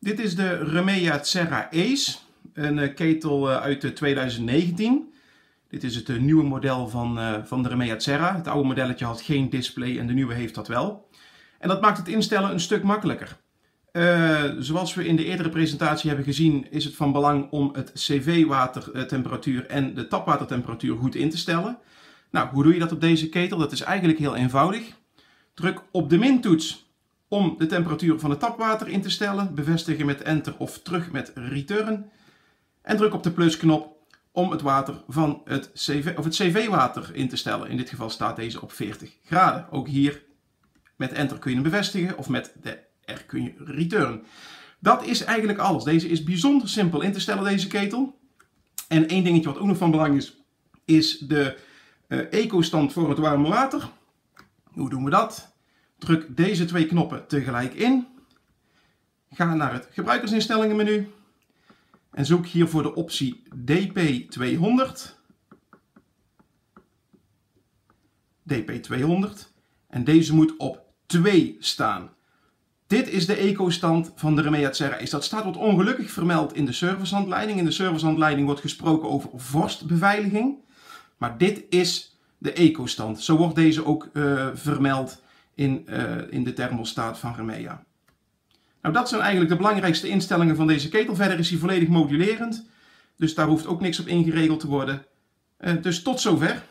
Dit is de Remea Serra Ace, een eh, ketel eh, uit 2019. Dit is het eh, nieuwe model van, van de Remea Serra. Het oude modelletje had geen display en de nieuwe heeft dat wel. En dat maakt het instellen een stuk makkelijker. zoals we in de eerdere presentatie hebben gezien, is het van belang om het CV-watertemperatuur en de tapwatertemperatuur goed in te stellen. Nou, hoe doe je dat op deze ketel? Dat is eigenlijk heel eenvoudig. Druk op de mintoets om de temperatuur van het tapwater in te stellen. Bevestigen met enter of terug met return. En druk op de plusknop om het water van het CV, of het CV-water in te stellen. In dit geval staat deze op 40 graden. Ook hier met enter kun je hem bevestigen of met de R kun je return. Dat is eigenlijk alles. Deze is bijzonder simpel in te stellen, deze ketel. En één dingetje wat ook nog van belang is, is de uh, eco-stand voor het warme water. Hoe doen we dat? Druk deze twee knoppen tegelijk in. Ga naar het gebruikersinstellingenmenu. En zoek hier voor de optie DP200. DP200. En deze moet op 2 staan. Dit is de eco-stand van de Remea Serra Dat staat wat ongelukkig vermeld in de servicehandleiding. In de servicehandleiding wordt gesproken over vorstbeveiliging. Maar dit is de eco-stand. Zo wordt deze ook uh, vermeld in, uh, in de thermostaat van Remea. Nou, dat zijn eigenlijk de belangrijkste instellingen van deze ketel. Verder is hij volledig modulerend, dus daar hoeft ook niks op ingeregeld te worden. Uh, dus tot zover.